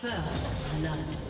First none.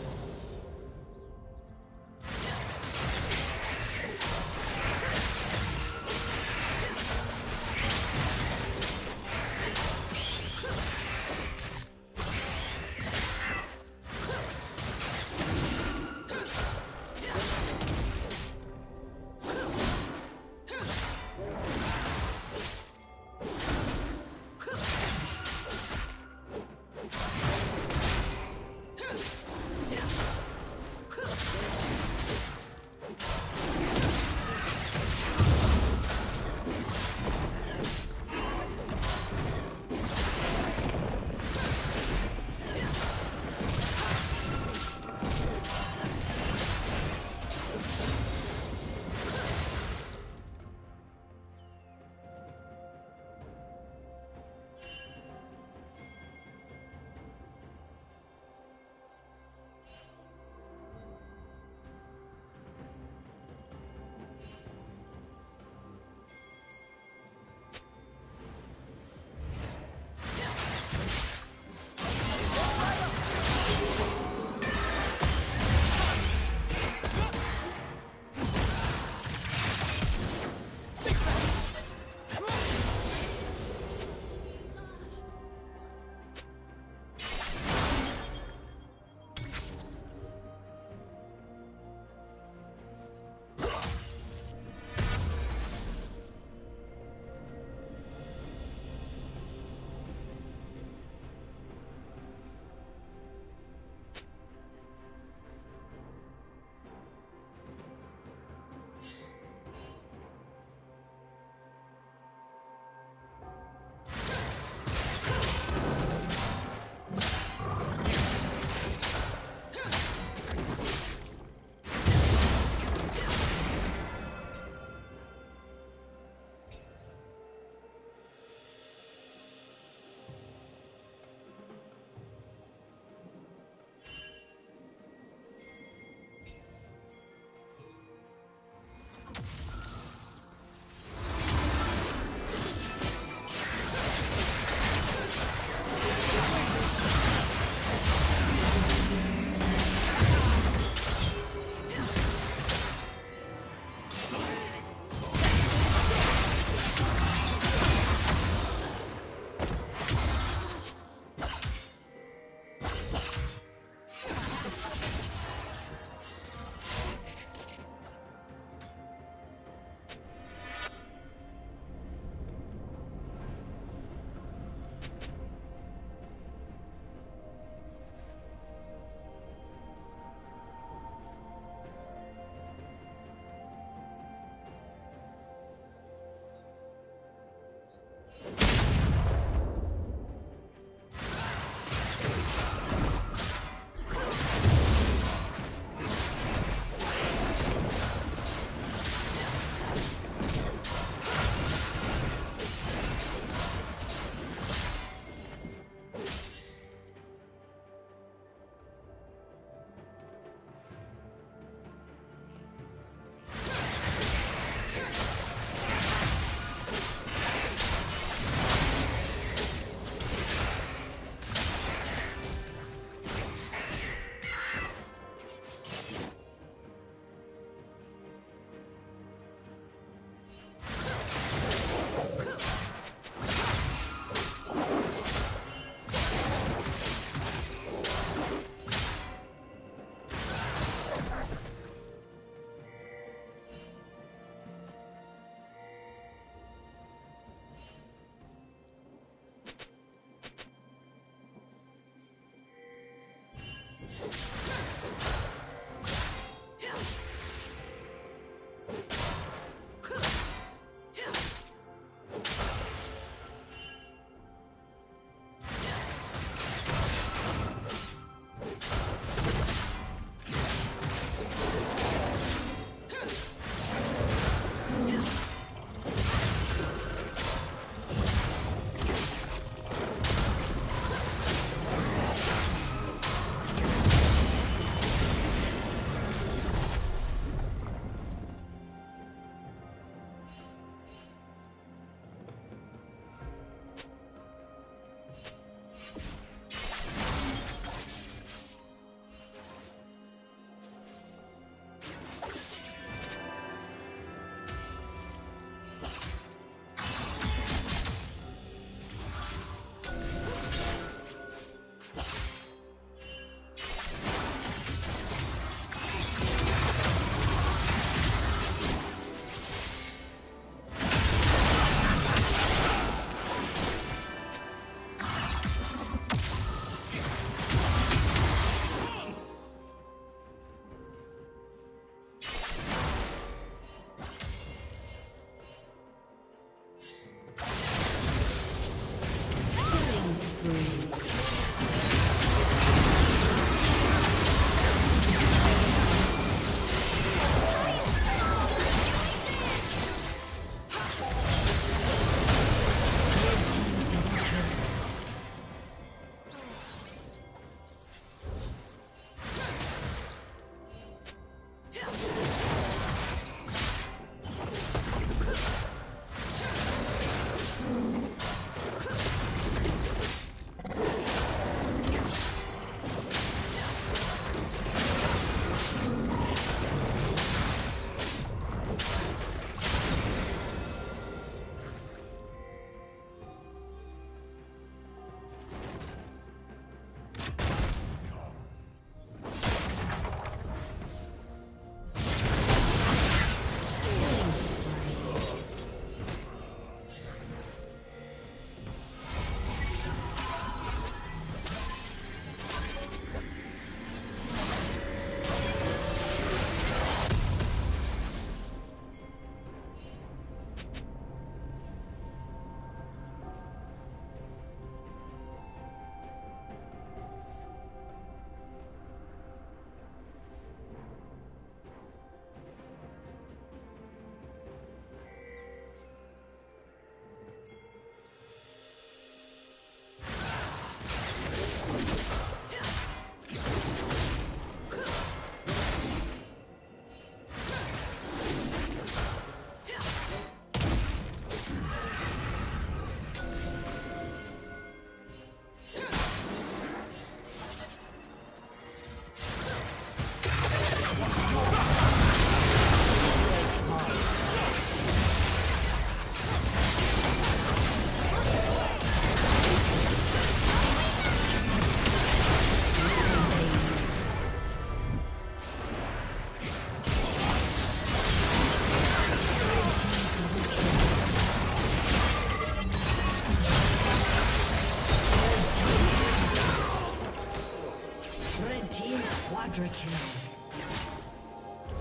Kill.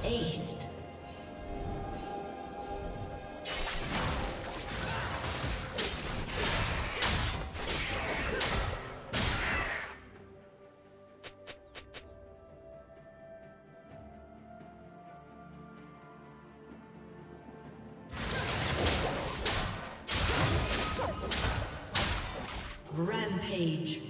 Aced. Rampage.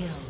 kill.